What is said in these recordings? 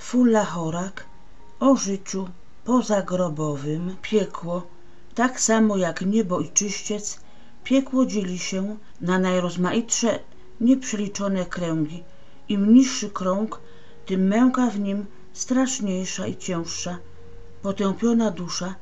Fulla Chorak o życiu pozagrobowym piekło, tak samo jak niebo i czyściec, piekło dzieli się na najrozmaitsze, nieprzeliczone kręgi. Im niższy krąg, tym męka w nim straszniejsza i cięższa. Potępiona dusza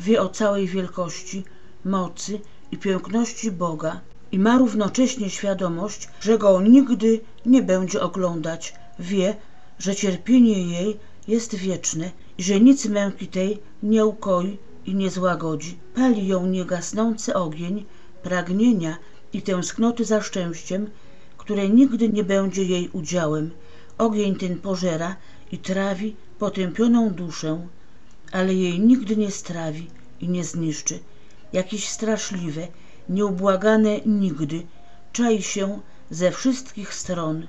wie o całej wielkości, mocy i piękności Boga i ma równocześnie świadomość, że go nigdy nie będzie oglądać. Wie, że cierpienie jej jest wieczne i że nic męki tej nie ukoi i nie złagodzi. Pali ją niegasnący ogień pragnienia i tęsknoty za szczęściem, które nigdy nie będzie jej udziałem. Ogień ten pożera i trawi potępioną duszę, ale jej nigdy nie strawi i nie zniszczy. Jakieś straszliwe, nieubłagane nigdy czai się ze wszystkich stron.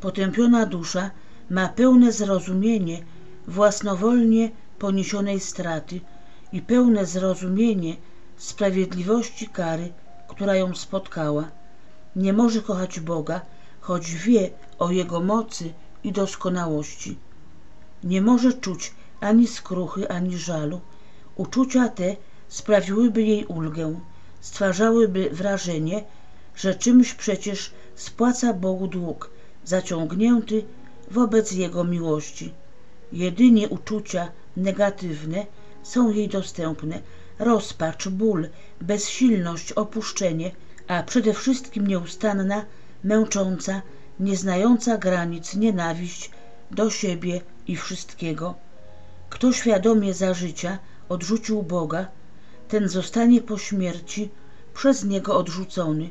Potępiona dusza ma pełne zrozumienie własnowolnie poniesionej straty i pełne zrozumienie sprawiedliwości kary, która ją spotkała. Nie może kochać Boga, choć wie o Jego mocy i doskonałości. Nie może czuć ani skruchy, ani żalu. Uczucia te sprawiłyby jej ulgę, stwarzałyby wrażenie, że czymś przecież spłaca Bogu dług zaciągnięty wobec Jego miłości. Jedynie uczucia negatywne są jej dostępne. Rozpacz, ból, bezsilność, opuszczenie, a przede wszystkim nieustanna, męcząca, nieznająca granic nienawiść do siebie i wszystkiego. Kto świadomie za życia odrzucił Boga, ten zostanie po śmierci przez Niego odrzucony.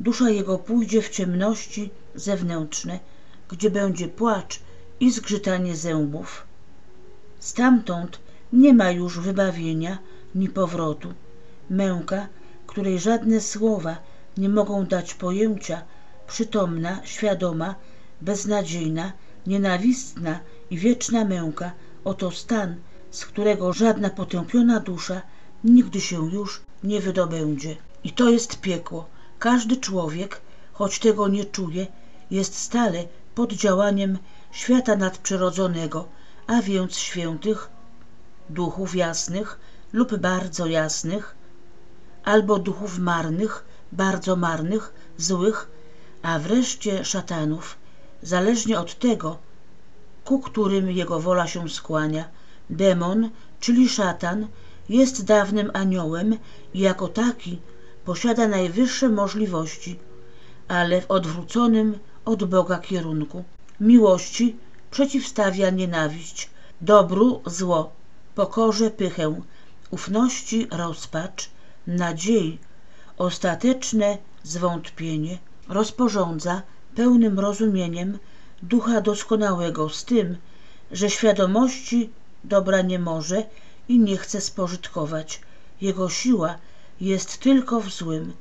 Dusza Jego pójdzie w ciemności zewnętrzne, gdzie będzie płacz i zgrzytanie zębów. Stamtąd nie ma już wybawienia ni powrotu. Męka, której żadne słowa nie mogą dać pojęcia, przytomna, świadoma, beznadziejna, nienawistna i wieczna męka, oto stan, z którego żadna potępiona dusza nigdy się już nie wydobędzie. I to jest piekło. Każdy człowiek, choć tego nie czuje, jest stale pod działaniem świata nadprzyrodzonego, a więc świętych, duchów jasnych lub bardzo jasnych, albo duchów marnych, bardzo marnych, złych, a wreszcie szatanów, zależnie od tego, ku którym jego wola się skłania. Demon, czyli szatan, jest dawnym aniołem i jako taki posiada najwyższe możliwości, ale w odwróconym od Boga kierunku. Miłości przeciwstawia nienawiść, dobru zło, pokorze pychę, ufności rozpacz, nadziei ostateczne zwątpienie, rozporządza pełnym rozumieniem ducha doskonałego z tym, że świadomości dobra nie może i nie chce spożytkować. Jego siła jest tylko w złym.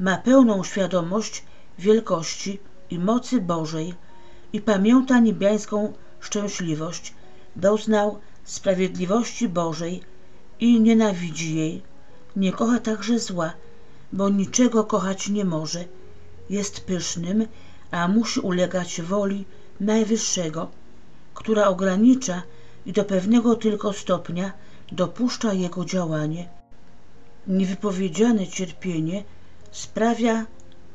Ma pełną świadomość wielkości i mocy Bożej i pamięta niebiańską szczęśliwość. Doznał sprawiedliwości Bożej i nienawidzi jej. Nie kocha także zła, bo niczego kochać nie może. Jest pysznym, a musi ulegać woli Najwyższego, która ogranicza i do pewnego tylko stopnia dopuszcza jego działanie. Niewypowiedziane cierpienie sprawia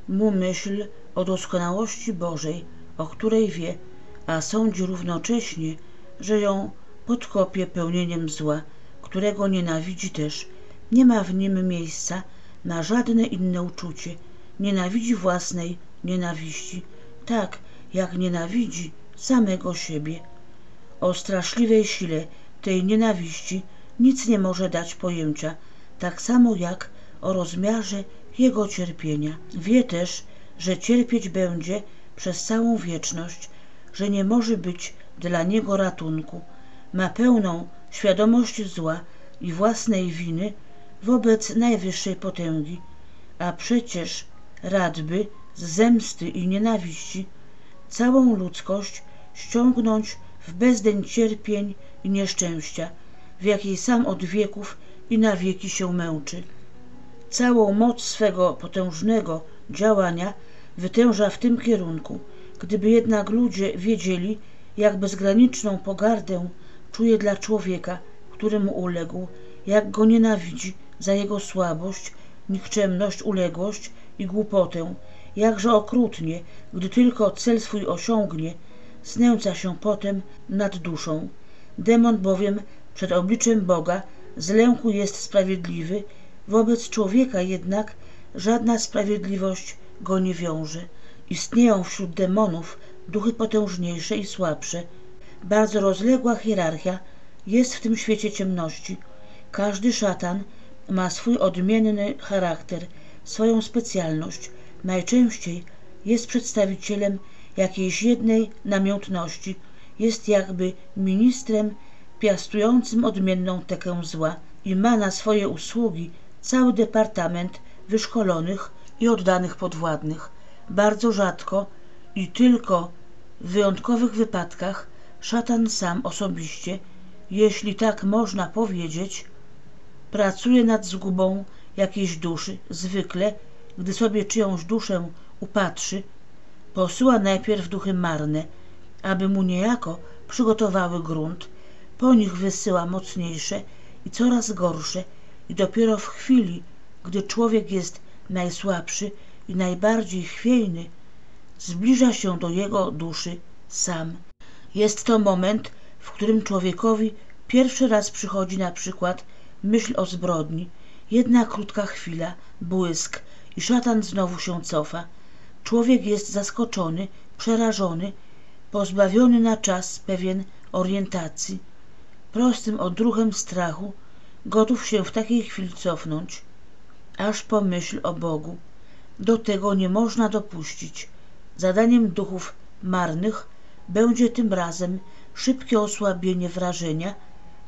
mu myśl o doskonałości Bożej, o której wie, a sądzi równocześnie, że ją podkopie pełnieniem zła, którego nienawidzi też. Nie ma w nim miejsca na żadne inne uczucie. Nienawidzi własnej nienawiści, tak jak nienawidzi samego siebie. O straszliwej sile tej nienawiści nic nie może dać pojęcia, tak samo jak o rozmiarze jego cierpienia. Wie też, że cierpieć będzie przez całą wieczność, że nie może być dla niego ratunku. Ma pełną świadomość zła i własnej winy wobec najwyższej potęgi, a przecież radby z zemsty i nienawiści całą ludzkość ściągnąć w bezdeń cierpień i nieszczęścia, w jakiej sam od wieków i na wieki się męczy. Całą moc swego potężnego działania wytęża w tym kierunku. Gdyby jednak ludzie wiedzieli, jak bezgraniczną pogardę czuje dla człowieka, któremu uległ, jak go nienawidzi za jego słabość, nikczemność, uległość i głupotę, jakże okrutnie, gdy tylko cel swój osiągnie, znęca się potem nad duszą. Demon bowiem przed obliczem Boga z lęku jest sprawiedliwy, wobec człowieka jednak żadna sprawiedliwość go nie wiąże. Istnieją wśród demonów duchy potężniejsze i słabsze. Bardzo rozległa hierarchia jest w tym świecie ciemności. Każdy szatan ma swój odmienny charakter, swoją specjalność. Najczęściej jest przedstawicielem jakiejś jednej namiętności, jest jakby ministrem piastującym odmienną tekę zła i ma na swoje usługi cały departament wyszkolonych i oddanych podwładnych. Bardzo rzadko i tylko w wyjątkowych wypadkach szatan sam osobiście, jeśli tak można powiedzieć, pracuje nad zgubą jakiejś duszy, zwykle, gdy sobie czyjąś duszę upatrzy, posyła najpierw duchy marne, aby mu niejako przygotowały grunt, po nich wysyła mocniejsze i coraz gorsze i dopiero w chwili, gdy człowiek jest najsłabszy i najbardziej chwiejny, zbliża się do jego duszy sam. Jest to moment, w którym człowiekowi pierwszy raz przychodzi na przykład myśl o zbrodni, jedna krótka chwila, błysk i szatan znowu się cofa. Człowiek jest zaskoczony, przerażony, pozbawiony na czas pewien orientacji. Prostym odruchem strachu gotów się w takiej chwili cofnąć, aż po myśl o Bogu. Do tego nie można dopuścić. Zadaniem duchów marnych będzie tym razem szybkie osłabienie wrażenia,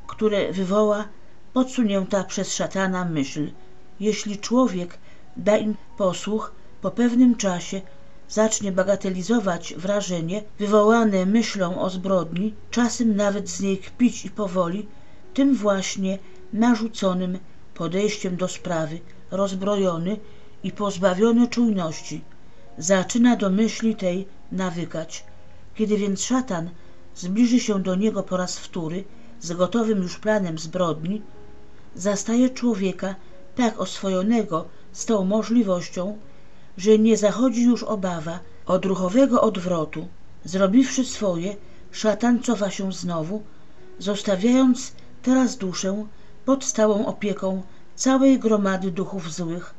które wywoła podsunięta przez szatana myśl. Jeśli człowiek da im posłuch, po pewnym czasie zacznie bagatelizować wrażenie wywołane myślą o zbrodni, czasem nawet z niej kpić i powoli, tym właśnie narzuconym podejściem do sprawy, rozbrojony i pozbawiony czujności, zaczyna do myśli tej nawykać. Kiedy więc szatan zbliży się do niego po raz wtóry z gotowym już planem zbrodni, zastaje człowieka tak oswojonego z tą możliwością, że nie zachodzi już obawa odruchowego odwrotu. Zrobiwszy swoje, szatan cofa się znowu, zostawiając teraz duszę pod stałą opieką całej gromady duchów złych.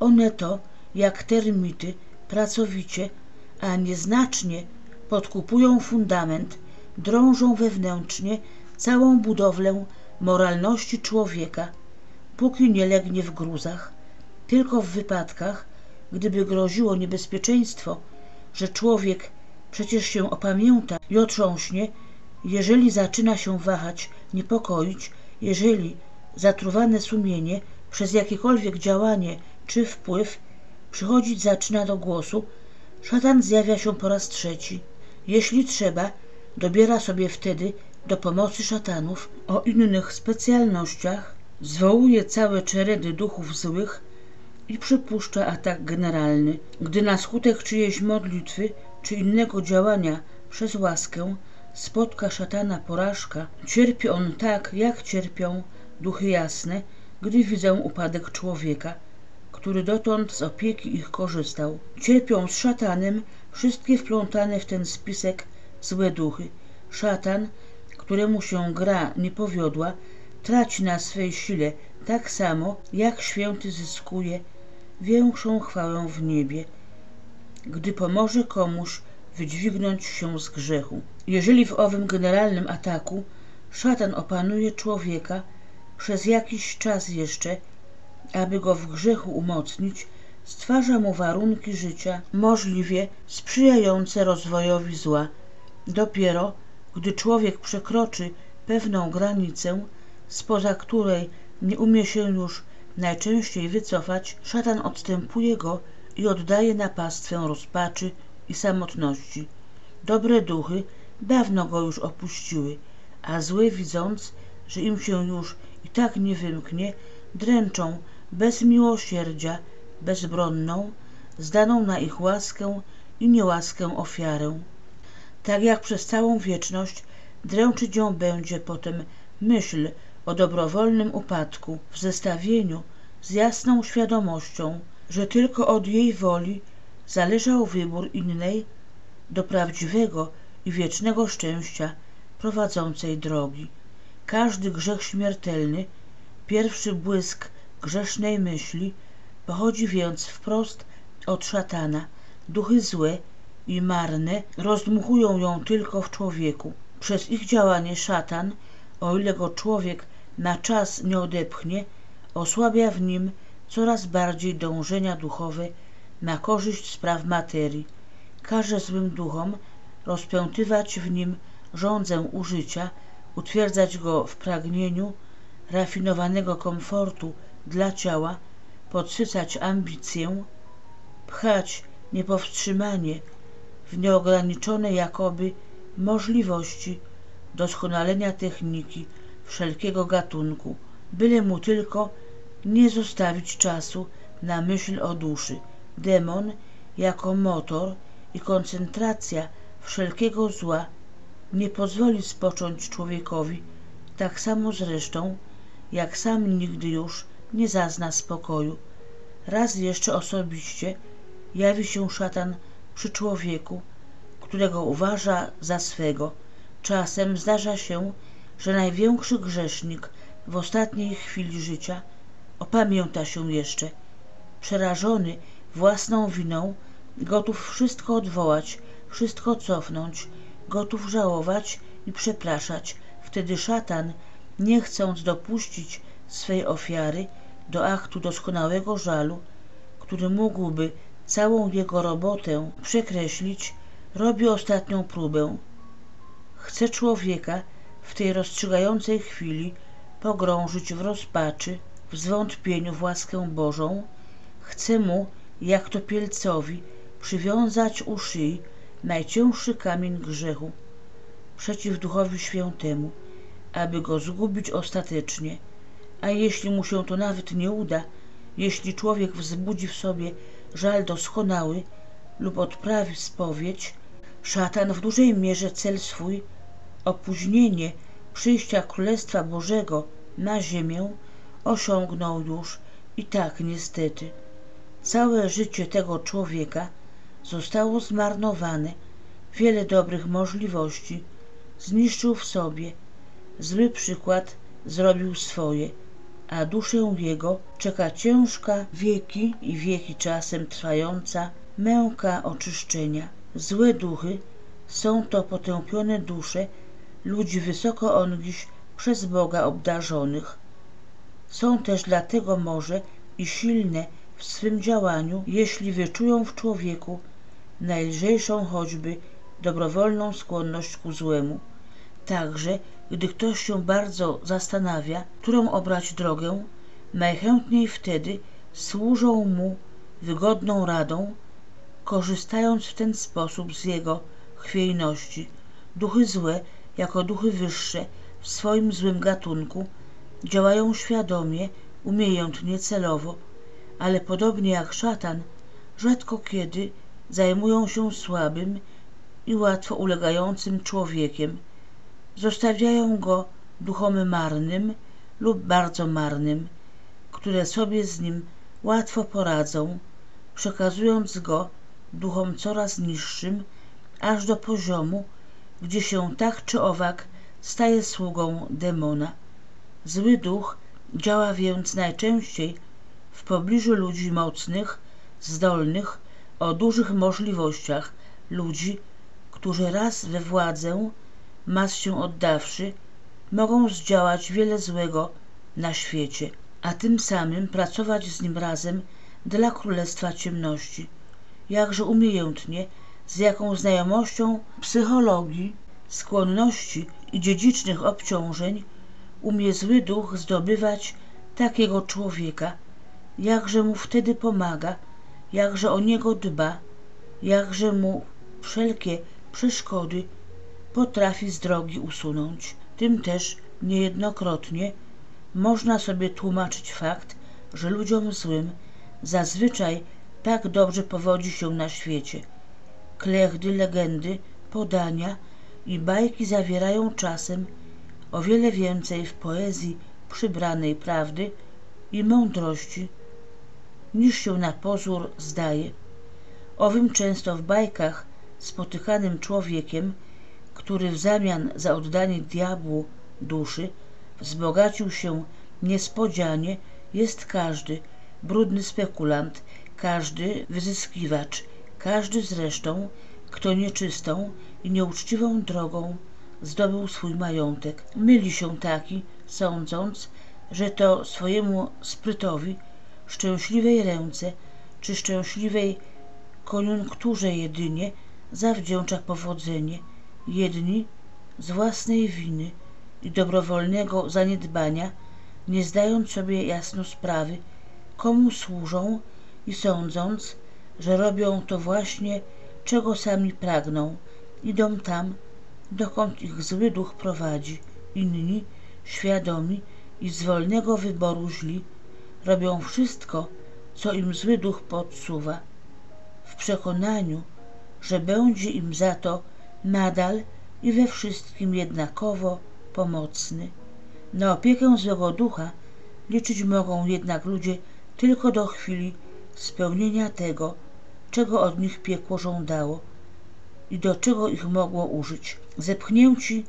One to, jak termity, pracowicie, a nieznacznie podkupują fundament, drążą wewnętrznie całą budowlę moralności człowieka, póki nie legnie w gruzach. Tylko w wypadkach, gdyby groziło niebezpieczeństwo, że człowiek przecież się opamięta i otrząśnie, jeżeli zaczyna się wahać, niepokoić, jeżeli zatruwane sumienie przez jakiekolwiek działanie czy wpływ przychodzić zaczyna do głosu, szatan zjawia się po raz trzeci. Jeśli trzeba, dobiera sobie wtedy do pomocy szatanów o innych specjalnościach, zwołuje całe czeredy duchów złych i przypuszcza atak generalny. Gdy na skutek czyjejś modlitwy czy innego działania przez łaskę spotka szatana porażka, cierpi on tak, jak cierpią duchy jasne, gdy widzą upadek człowieka, który dotąd z opieki ich korzystał. Cierpią z szatanem wszystkie wplątane w ten spisek złe duchy. Szatan, któremu się gra nie powiodła, traci na swej sile tak samo, jak święty zyskuje większą chwałę w niebie, gdy pomoże komuś wydźwignąć się z grzechu. Jeżeli w owym generalnym ataku szatan opanuje człowieka przez jakiś czas jeszcze, aby go w grzechu umocnić, stwarza mu warunki życia możliwie sprzyjające rozwojowi zła. Dopiero gdy człowiek przekroczy pewną granicę, spoza której nie umie się już najczęściej wycofać, szatan odstępuje go i oddaje na pastwę rozpaczy i samotności. Dobre duchy dawno go już opuściły, a złe widząc, że im się już tak nie wymknie, dręczą bez miłosierdzia bezbronną, zdaną na ich łaskę i niełaskę ofiarę. tak jak przez całą wieczność dręczyć ją będzie potem myśl o dobrowolnym upadku w zestawieniu z jasną świadomością, że tylko od jej woli zależał wybór innej do prawdziwego i wiecznego szczęścia prowadzącej drogi. Każdy grzech śmiertelny, pierwszy błysk grzesznej myśli, pochodzi więc wprost od szatana. Duchy złe i marne rozdmuchują ją tylko w człowieku. Przez ich działanie szatan, o ile go człowiek na czas nie odepchnie, osłabia w nim coraz bardziej dążenia duchowe na korzyść spraw materii. Każe złym duchom rozpętywać w nim rządzę użycia, utwierdzać go w pragnieniu rafinowanego komfortu dla ciała, podsycać ambicję, pchać niepowstrzymanie w nieograniczone jakoby możliwości doskonalenia techniki wszelkiego gatunku, byle mu tylko nie zostawić czasu na myśl o duszy. Demon jako motor i koncentracja wszelkiego zła nie pozwoli spocząć człowiekowi, tak samo zresztą, jak sam nigdy już nie zazna spokoju. Raz jeszcze osobiście jawi się szatan przy człowieku, którego uważa za swego. Czasem zdarza się, że największy grzesznik w ostatniej chwili życia opamięta się jeszcze. Przerażony własną winą, gotów wszystko odwołać, wszystko cofnąć, gotów żałować i przepraszać. Wtedy szatan, nie chcąc dopuścić swej ofiary do aktu doskonałego żalu, który mógłby całą jego robotę przekreślić, robi ostatnią próbę. Chce człowieka w tej rozstrzygającej chwili pogrążyć w rozpaczy, w zwątpieniu w łaskę Bożą, chce mu, jak to pielcowi, przywiązać u szyi najcięższy kamień grzechu przeciw Duchowi Świętemu, aby go zgubić ostatecznie. A jeśli mu się to nawet nie uda, jeśli człowiek wzbudzi w sobie żal doskonały lub odprawi spowiedź, szatan w dużej mierze cel swój, opóźnienie przyjścia Królestwa Bożego na ziemię, osiągnął już i tak niestety. Całe życie tego człowieka zostało zmarnowane, wiele dobrych możliwości zniszczył w sobie, zły przykład zrobił swoje, a duszę jego czeka ciężka wieki i wieki czasem trwająca męka oczyszczenia. Złe duchy są to potępione dusze ludzi wysoko ongiś przez Boga obdarzonych. Są też dlatego może i silne w swym działaniu, jeśli wyczują w człowieku najlżejszą choćby dobrowolną skłonność ku złemu. Także, gdy ktoś się bardzo zastanawia, którą obrać drogę, najchętniej wtedy służą mu wygodną radą, korzystając w ten sposób z jego chwiejności. Duchy złe, jako duchy wyższe w swoim złym gatunku, działają świadomie, umiejętnie, celowo, ale podobnie jak szatan, rzadko kiedy zajmują się słabym i łatwo ulegającym człowiekiem. Zostawiają go duchom marnym lub bardzo marnym, które sobie z nim łatwo poradzą, przekazując go duchom coraz niższym, aż do poziomu, gdzie się tak czy owak staje sługą demona. Zły duch działa więc najczęściej w pobliżu ludzi mocnych, zdolnych, o dużych możliwościach, ludzi, którzy raz we władzę, mas się oddawszy, mogą zdziałać wiele złego na świecie, a tym samym pracować z nim razem dla Królestwa Ciemności. Jakże umiejętnie, z jaką znajomością psychologii, skłonności i dziedzicznych obciążeń umie zły duch zdobywać takiego człowieka, jakże mu wtedy pomaga, jakże o niego dba, jakże mu wszelkie przeszkody potrafi z drogi usunąć. Tym też niejednokrotnie można sobie tłumaczyć fakt, że ludziom złym zazwyczaj tak dobrze powodzi się na świecie. Klechdy, legendy podania i bajki zawierają czasem o wiele więcej w poezji przybranej prawdy i mądrości, niż się na pozór zdaje. Owym często w bajkach spotykanym człowiekiem, który w zamian za oddanie diabłu duszy wzbogacił się niespodzianie, jest każdy brudny spekulant, każdy wyzyskiwacz, każdy zresztą, kto nieczystą i nieuczciwą drogą zdobył swój majątek. Myli się taki, sądząc, że to swojemu sprytowi, szczęśliwej ręce czy szczęśliwej koniunkturze jedynie zawdzięcza powodzenie. Jedni z własnej winy i dobrowolnego zaniedbania, nie zdając sobie jasno sprawy, komu służą i sądząc, że robią to właśnie, czego sami pragną, idą tam, dokąd ich zły duch prowadzi. Inni, świadomi i z wolnego wyboru źli, robią wszystko, co im zły duch podsuwa, w przekonaniu, że będzie im za to nadal i we wszystkim jednakowo pomocny. Na opiekę złego ducha liczyć mogą jednak ludzie tylko do chwili spełnienia tego, czego od nich piekło żądało i do czego ich mogło użyć. Zepchnięci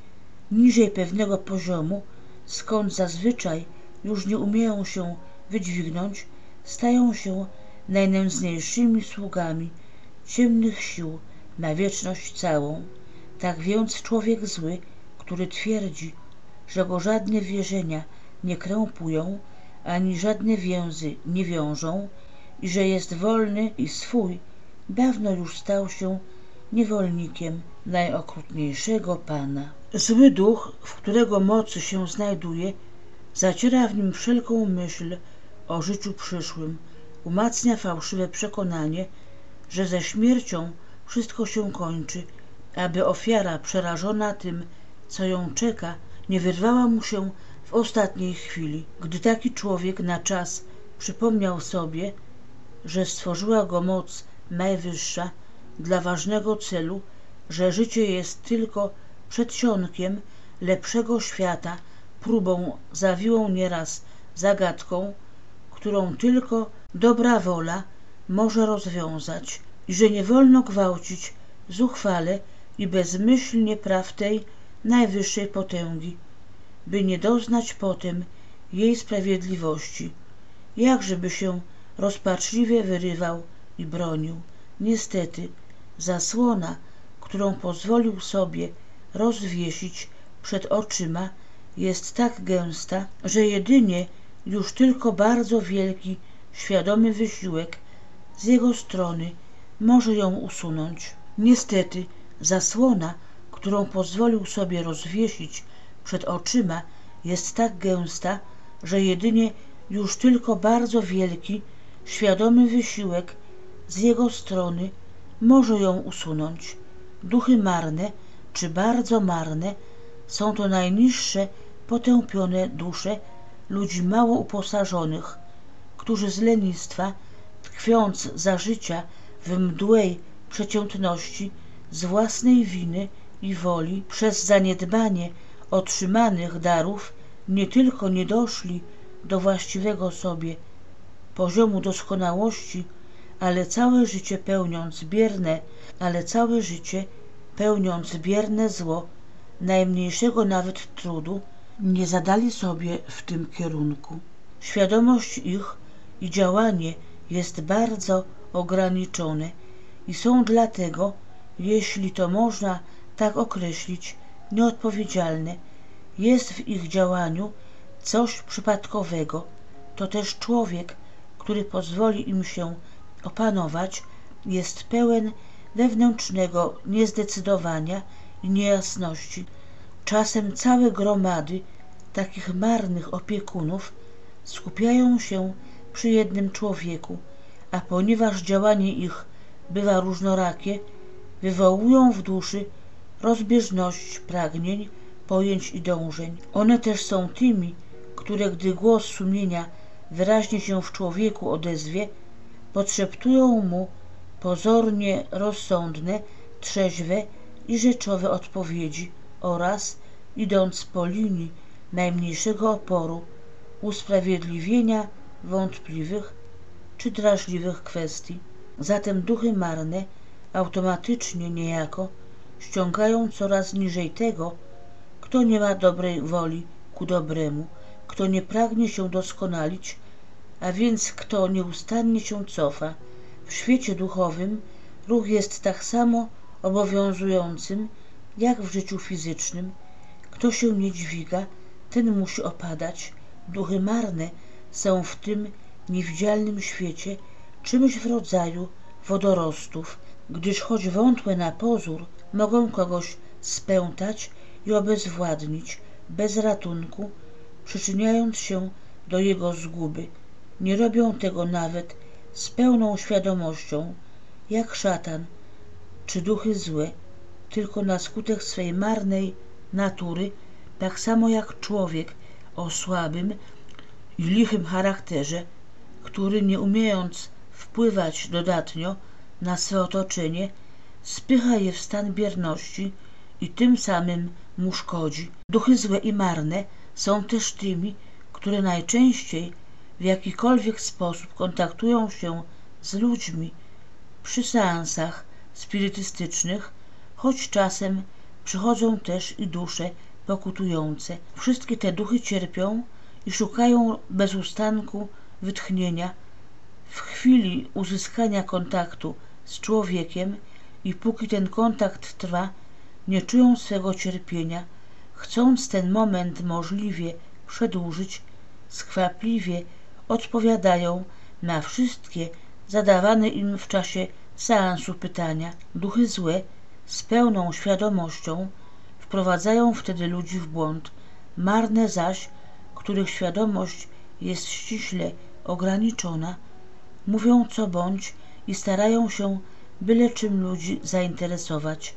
niżej pewnego poziomu, skąd zazwyczaj już nie umieją się wydźwignąć, stają się najnędzniejszymi sługami ciemnych sił na wieczność całą. Tak więc człowiek zły, który twierdzi, że go żadne wierzenia nie krępują, ani żadne więzy nie wiążą i że jest wolny i swój, dawno już stał się niewolnikiem najokrutniejszego Pana. Zły duch, w którego mocy się znajduje, zaciera w nim wszelką myśl o życiu przyszłym, umacnia fałszywe przekonanie, że ze śmiercią wszystko się kończy, aby ofiara przerażona tym, co ją czeka, nie wyrwała mu się w ostatniej chwili. Gdy taki człowiek na czas przypomniał sobie, że stworzyła go moc najwyższa dla ważnego celu, że życie jest tylko przedsionkiem lepszego świata, próbą zawiłą nieraz zagadką, którą tylko dobra wola może rozwiązać i że nie wolno gwałcić zuchwale i bezmyślnie praw tej najwyższej potęgi, by nie doznać potem jej sprawiedliwości, jakżeby się rozpaczliwie wyrywał i bronił. Niestety, zasłona, którą pozwolił sobie rozwiesić przed oczyma, jest tak gęsta, że jedynie już tylko bardzo wielki, świadomy wysiłek z jego strony może ją usunąć. Niestety, zasłona, którą pozwolił sobie rozwiesić przed oczyma, jest tak gęsta, że jedynie już tylko bardzo wielki, świadomy wysiłek z jego strony może ją usunąć. Duchy marne, czy bardzo marne, są to najniższe, potępione dusze ludzi mało uposażonych, którzy z lenistwa, tkwiąc za życia w mdłej przeciętności, z własnej winy i woli, przez zaniedbanie otrzymanych darów, nie tylko nie doszli do właściwego sobie poziomu doskonałości, ale całe życie pełniąc bierne, ale całe życie pełniąc bierne zło, najmniejszego nawet trudu, nie zadali sobie w tym kierunku. Świadomość ich i działanie jest bardzo ograniczone i są dlatego, jeśli to można tak określić, nieodpowiedzialne. Jest w ich działaniu coś przypadkowego. To też człowiek, który pozwoli im się opanować, jest pełen wewnętrznego niezdecydowania i niejasności. Czasem całe gromady takich marnych opiekunów skupiają się przy jednym człowieku, a ponieważ działanie ich bywa różnorakie, wywołują w duszy rozbieżność pragnień, pojęć i dążeń. One też są tymi, które gdy głos sumienia wyraźnie się w człowieku odezwie, podszeptują mu pozornie rozsądne, trzeźwe i rzeczowe odpowiedzi oraz, idąc po linii najmniejszego oporu, usprawiedliwienia wątpliwych czy drażliwych kwestii. Zatem duchy marne automatycznie niejako ściągają coraz niżej tego, kto nie ma dobrej woli ku dobremu, kto nie pragnie się doskonalić, a więc kto nieustannie się cofa. W świecie duchowym ruch jest tak samo obowiązującym jak w życiu fizycznym. Kto się nie dźwiga, ten musi opadać. Duchy marne są w tym niewidzialnym świecie czymś w rodzaju wodorostów, gdyż choć wątłe na pozór mogą kogoś spętać i obezwładnić bez ratunku, przyczyniając się do jego zguby. Nie robią tego nawet z pełną świadomością, jak szatan czy duchy złe, tylko na skutek swej marnej natury, tak samo jak człowiek o słabym i lichym charakterze, który nie umiejąc wpływać dodatnio na swe otoczenie, spycha je w stan bierności i tym samym mu szkodzi. Duchy złe i marne są też tymi, które najczęściej w jakikolwiek sposób kontaktują się z ludźmi przy seansach spirytystycznych, choć czasem przychodzą też i dusze pokutujące. Wszystkie te duchy cierpią i szukają bez ustanku wytchnienia w chwili uzyskania kontaktu z człowiekiem i póki ten kontakt trwa, nie czują swego cierpienia, chcąc ten moment możliwie przedłużyć, skwapliwie odpowiadają na wszystkie zadawane im w czasie seansu pytania. Duchy złe z pełną świadomością wprowadzają wtedy ludzi w błąd, marne zaś, których świadomość jest ściśle ograniczona, mówią co bądź i starają się byle czym ludzi zainteresować,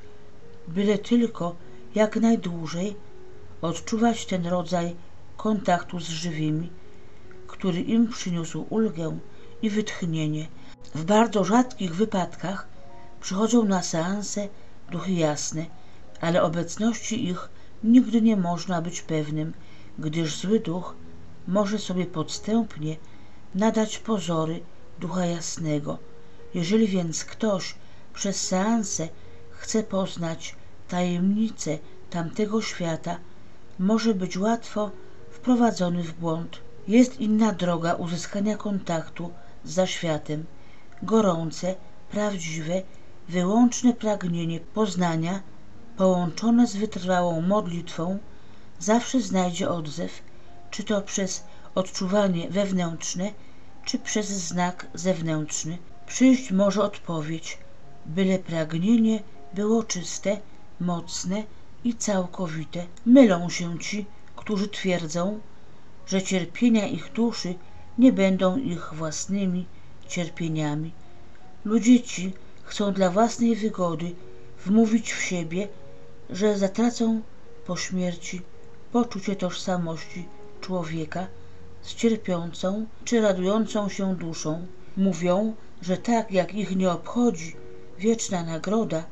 byle tylko jak najdłużej odczuwać ten rodzaj kontaktu z żywymi, który im przyniósł ulgę i wytchnienie. W bardzo rzadkich wypadkach przychodzą na seanse duchy jasne, ale obecności ich nigdy nie można być pewnym, gdyż zły duch może sobie podstępnie nadać pozory ducha jasnego. Jeżeli więc ktoś przez seanse chce poznać tajemnice tamtego świata, może być łatwo wprowadzony w błąd. Jest inna droga uzyskania kontaktu z zaświatem, gorące, prawdziwe, wyłączne pragnienie poznania, połączone z wytrwałą modlitwą, zawsze znajdzie odzew, czy to przez odczuwanie wewnętrzne, czy przez znak zewnętrzny. Przyjść może odpowiedź, byle pragnienie było czyste, mocne i całkowite. Mylą się ci, którzy twierdzą, że cierpienia ich duszy nie będą ich własnymi cierpieniami. Ludzie ci chcą dla własnej wygody wmówić w siebie, że zatracą po śmierci poczucie tożsamości człowieka z cierpiącą czy radującą się duszą. Mówią, że tak jak ich nie obchodzi wieczna nagroda,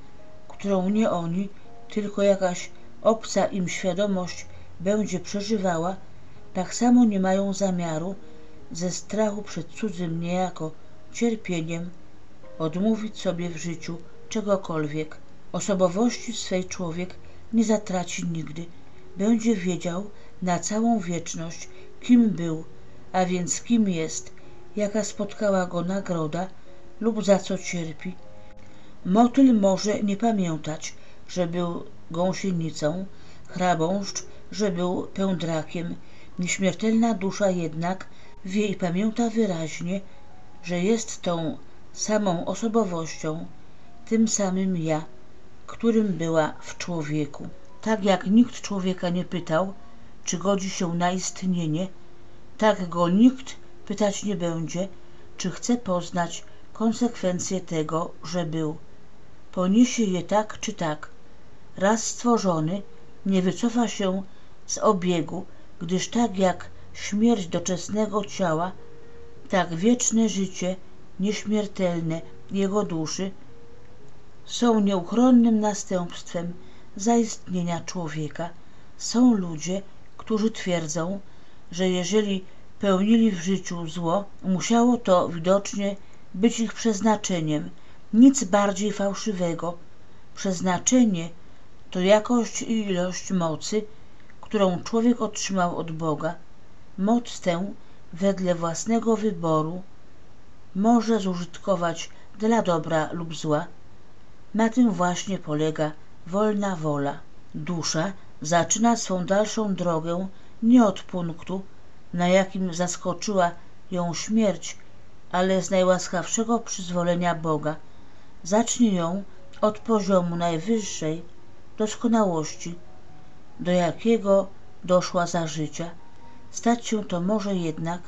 którą nie oni, tylko jakaś obca im świadomość będzie przeżywała, tak samo nie mają zamiaru ze strachu przed cudzym niejako cierpieniem odmówić sobie w życiu czegokolwiek. Osobowości swej człowiek nie zatraci nigdy. Będzie wiedział na całą wieczność, kim był, a więc kim jest, jaka spotkała go nagroda lub za co cierpi. Motyl może nie pamiętać, że był gąsienicą, chrabąszcz, że był pędrakiem. Nieśmiertelna dusza jednak wie i pamięta wyraźnie, że jest tą samą osobowością, tym samym ja, którym była w człowieku. Tak jak nikt człowieka nie pytał, czy godzi się na istnienie, tak go nikt pytać nie będzie, czy chce poznać konsekwencje tego, że był. Poniesie je tak czy tak. Raz stworzony nie wycofa się z obiegu, gdyż tak jak śmierć doczesnego ciała, tak wieczne życie nieśmiertelne jego duszy są nieuchronnym następstwem zaistnienia człowieka. Są ludzie, którzy twierdzą, że jeżeli pełnili w życiu zło, musiało to widocznie być ich przeznaczeniem. Nic bardziej fałszywego. Przeznaczenie to jakość i ilość mocy, którą człowiek otrzymał od Boga. Moc tę, wedle własnego wyboru, może zużytkować dla dobra lub zła. Na tym właśnie polega wolna wola. Dusza zaczyna swą dalszą drogę nie od punktu, na jakim zaskoczyła ją śmierć, ale z najłaskawszego przyzwolenia Boga. Zacznie ją od poziomu najwyższej doskonałości, do jakiego doszła za życia. Stać się to może jednak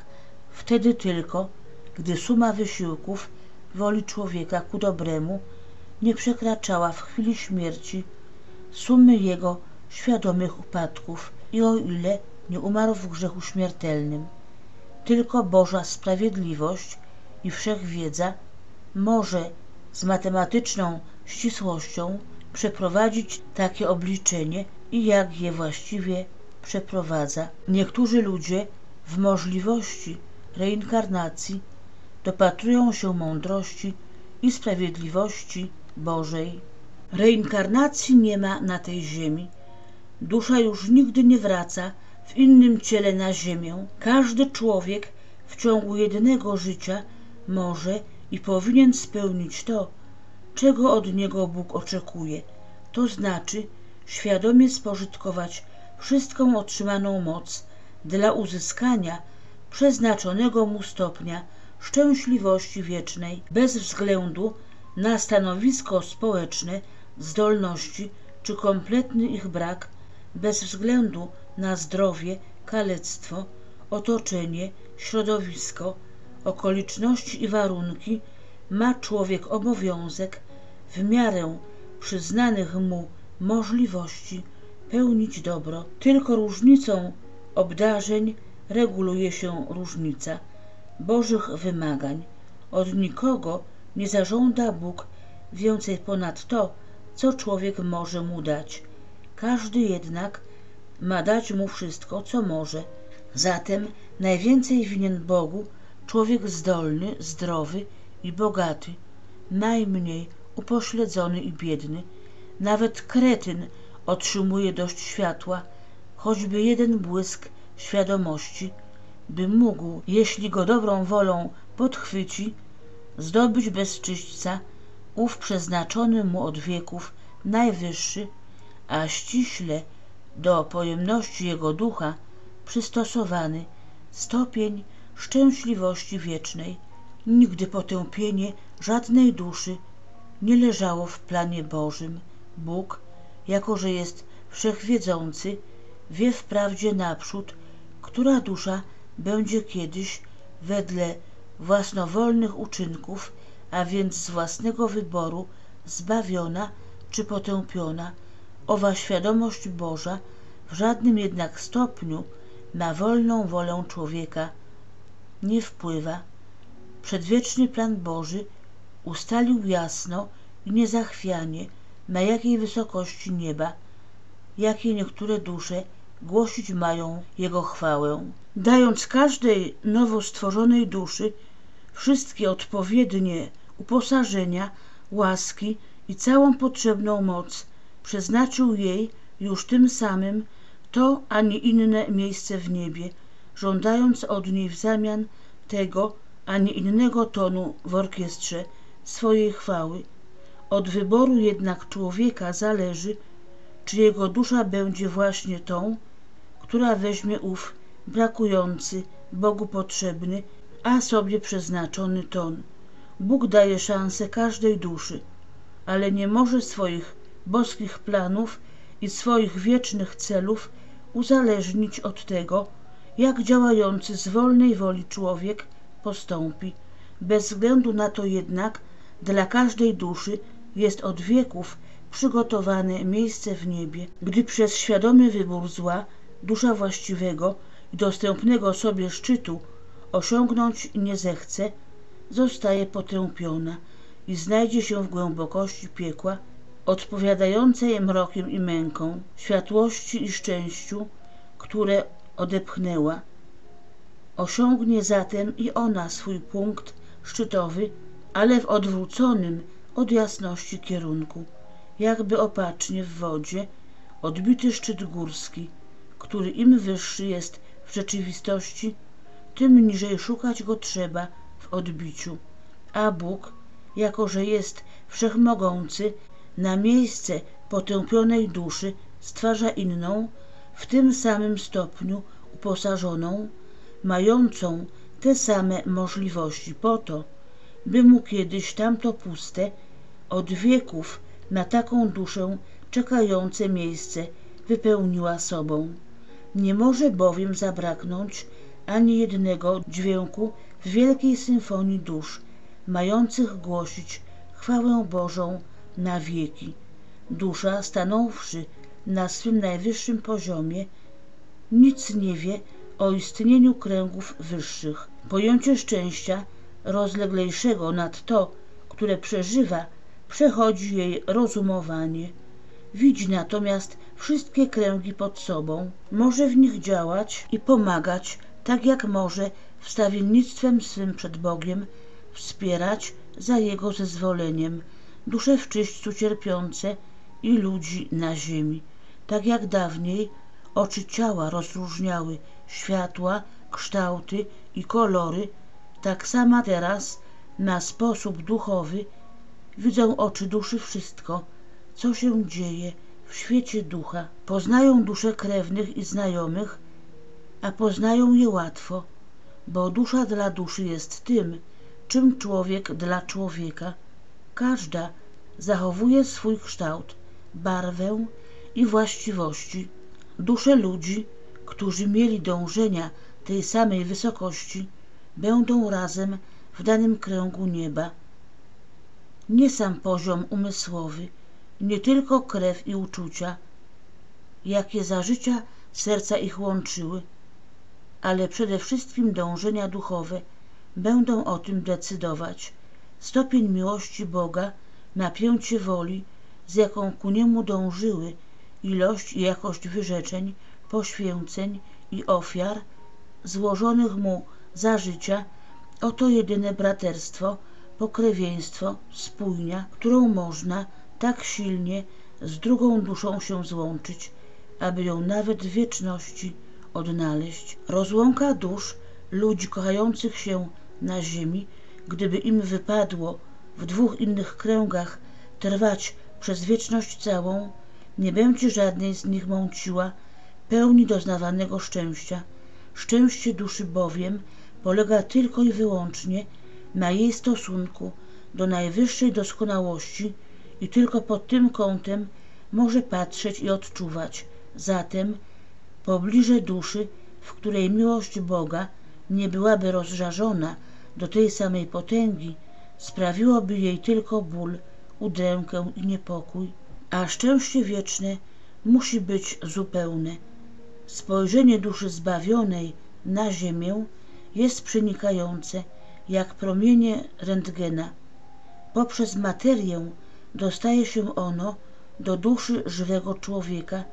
wtedy tylko, gdy suma wysiłków woli człowieka ku dobremu nie przekraczała w chwili śmierci sumy jego świadomych upadków i o ile nie umarł w grzechu śmiertelnym. Tylko Boża sprawiedliwość i wszechwiedza może z matematyczną ścisłością przeprowadzić takie obliczenie i jak je właściwie przeprowadza. Niektórzy ludzie w możliwości reinkarnacji dopatrują się mądrości i sprawiedliwości Bożej. Reinkarnacji nie ma na tej ziemi. Dusza już nigdy nie wraca w innym ciele na ziemię. Każdy człowiek w ciągu jednego życia może i powinien spełnić to, czego od niego Bóg oczekuje, to znaczy świadomie spożytkować wszystką otrzymaną moc dla uzyskania przeznaczonego mu stopnia szczęśliwości wiecznej, bez względu na stanowisko społeczne, zdolności czy kompletny ich brak, bez względu na zdrowie, kalectwo, otoczenie, środowisko, okoliczności i warunki, ma człowiek obowiązek w miarę przyznanych mu możliwości pełnić dobro. Tylko różnicą obdarzeń reguluje się różnica Bożych wymagań. Od nikogo nie zażąda Bóg więcej ponad to, co człowiek może mu dać. Każdy jednak ma dać mu wszystko, co może. Zatem najwięcej winien Bogu człowiek zdolny, zdrowy i bogaty, najmniej upośledzony i biedny. Nawet kretyn otrzymuje dość światła, choćby jeden błysk świadomości, by mógł, jeśli go dobrą wolą podchwyci, zdobyć bez czyśćca ów przeznaczony mu od wieków najwyższy, a ściśle do pojemności jego ducha przystosowany stopień szczęśliwości wiecznej. Nigdy potępienie żadnej duszy nie leżało w planie Bożym. Bóg, jako że jest wszechwiedzący, wie wprawdzie naprzód, która dusza będzie kiedyś wedle własnowolnych uczynków, a więc z własnego wyboru, zbawiona czy potępiona. Owa świadomość Boża w żadnym jednak stopniu na wolną wolę człowieka nie wpływa. Przedwieczny plan Boży ustalił jasno i niezachwianie, na jakiej wysokości nieba, jakie niektóre dusze głosić mają Jego chwałę. Dając każdej nowo stworzonej duszy wszystkie odpowiednie uposażenia, łaski i całą potrzebną moc, przeznaczył jej już tym samym to, a nie inne miejsce w niebie, żądając od niej w zamian tego, a nie innego tonu w orkiestrze swojej chwały. Od wyboru jednak człowieka zależy, czy jego dusza będzie właśnie tą, która weźmie ów brakujący, Bogu potrzebny, a sobie przeznaczony ton. Bóg daje szansę każdej duszy, ale nie może swoich boskich planów i swoich wiecznych celów uzależnić od tego, jak działający z wolnej woli człowiek postąpi. Bez względu na to jednak dla każdej duszy jest od wieków przygotowane miejsce w niebie, gdy przez świadomy wybór zła dusza właściwego dostępnego sobie szczytu osiągnąć nie zechce, zostaje potępiona. i znajdzie się w głębokości piekła, odpowiadającej mrokiem i męką, światłości i szczęściu, które odepchnęła. Osiągnie zatem i ona swój punkt szczytowy, ale w odwróconym od jasności kierunku, jakby opacznie w wodzie, odbity szczyt górski, który im wyższy jest w rzeczywistości, tym niżej szukać go trzeba w odbiciu. A Bóg, jako że jest wszechmogący, na miejsce potępionej duszy stwarza inną, w tym samym stopniu uposażoną, mającą te same możliwości po to, by mu kiedyś tamto puste, od wieków na taką duszę czekające miejsce wypełniła sobą. Nie może bowiem zabraknąć ani jednego dźwięku w wielkiej symfonii dusz, mających głosić chwałę Bożą na wieki. Dusza, stanąwszy na swym najwyższym poziomie, nic nie wie o istnieniu kręgów wyższych. Pojęcie szczęścia rozleglejszego nad to, które przeżywa, przechodzi jej rozumowanie. Widzi natomiast wszystkie kręgi pod sobą, może w nich działać i pomagać, tak jak może wstawiennictwem swym przed Bogiem wspierać za Jego zezwoleniem dusze w czyśćcu cierpiące i ludzi na ziemi. Tak jak dawniej oczy ciała rozróżniały światła, kształty i kolory, tak sama teraz na sposób duchowy widzą oczy duszy wszystko, co się dzieje w świecie ducha. Poznają dusze krewnych i znajomych, a poznają je łatwo, bo dusza dla duszy jest tym, czym człowiek dla człowieka. Każda zachowuje swój kształt, barwę i właściwości. Dusze ludzi, którzy mieli dążenia tej samej wysokości, będą razem w danym kręgu nieba. Nie sam poziom umysłowy, nie tylko krew i uczucia, jakie za życia serca ich łączyły, ale przede wszystkim dążenia duchowe będą o tym decydować. Stopień miłości Boga, napięcie woli, z jaką ku niemu dążyły, ilość i jakość wyrzeczeń, poświęceń i ofiar złożonych mu za życia, oto jedyne braterstwo, pokrewieństwo, spójnia, którą można tak silnie z drugą duszą się złączyć, aby ją nawet w wieczności odnaleźć. Rozłąka dusz ludzi kochających się na ziemi, gdyby im wypadło w dwóch innych kręgach trwać przez wieczność całą, nie będzie żadnej z nich mąciła pełni doznawanego szczęścia. Szczęście duszy bowiem polega tylko i wyłącznie na jej stosunku do najwyższej doskonałości i tylko pod tym kątem może patrzeć i odczuwać. Zatem pobliże duszy, w której miłość Boga nie byłaby rozżarzona do tej samej potęgi, sprawiłoby jej tylko ból, udrękę i niepokój, a szczęście wieczne musi być zupełne. Spojrzenie duszy zbawionej na ziemię jest przenikające, jak promienie rentgena. Poprzez materię dostaje się ono do duszy żywego człowieka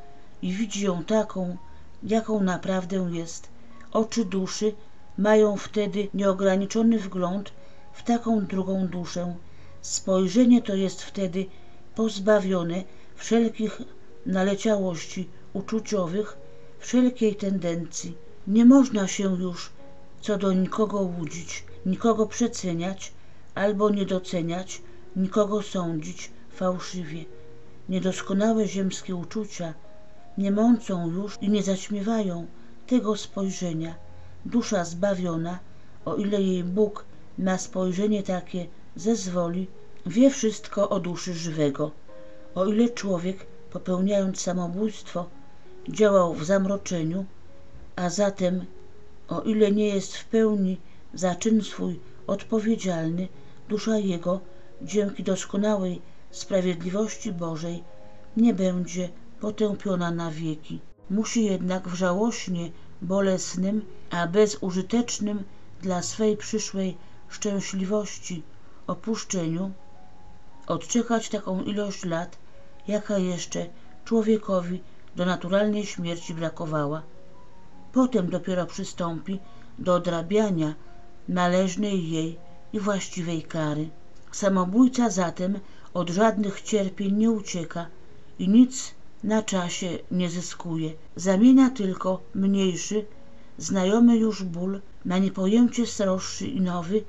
i widzi ją taką, jaką naprawdę jest. Oczy duszy mają wtedy nieograniczony wgląd w taką drugą duszę. Spojrzenie to jest wtedy pozbawione wszelkich naleciałości uczuciowych, wszelkiej tendencji. Nie można się już co do nikogo łudzić, nikogo przeceniać albo niedoceniać, nikogo sądzić fałszywie. Niedoskonałe ziemskie uczucia nie mącą już i nie zaćmiewają tego spojrzenia. Dusza zbawiona, o ile jej Bóg na spojrzenie takie zezwoli, wie wszystko o duszy żywego. O ile człowiek, popełniając samobójstwo, działał w zamroczeniu, a zatem o ile nie jest w pełni za czyn swój odpowiedzialny, dusza jego dzięki doskonałej sprawiedliwości Bożej nie będzie potępiona na wieki. Musi jednak w żałośnie bolesnym, a bezużytecznym dla swej przyszłej szczęśliwości opuszczeniu odczekać taką ilość lat, jaka jeszcze człowiekowi do naturalnej śmierci brakowała. Potem dopiero przystąpi do odrabiania należnej jej i właściwej kary. Samobójca zatem od żadnych cierpień nie ucieka i nic na czasie nie zyskuje. Zamienia tylko mniejszy, znajomy już ból na niepojęcie sroższy i nowy,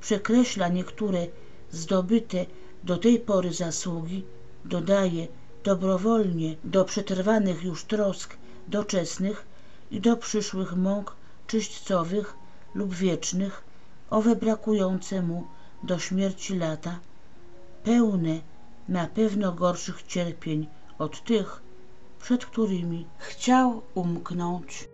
przekreśla niektóre zdobyte do tej pory zasługi, dodaje dobrowolnie do przetrwanych już trosk doczesnych i do przyszłych mąk czyśćcowych lub wiecznych, owe brakujące mu do śmierci lata, pełne na pewno gorszych cierpień od tych, przed którymi chciał umknąć.